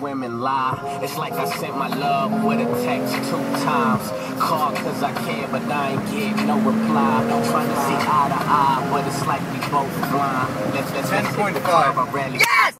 Women lie. It's like I sent my love with a text two times. Call cause I care, but I ain't get no reply. Trying to see eye to eye, but it's like we both blind. Let's, let's, let's hit 10.5. I rarely- Yes!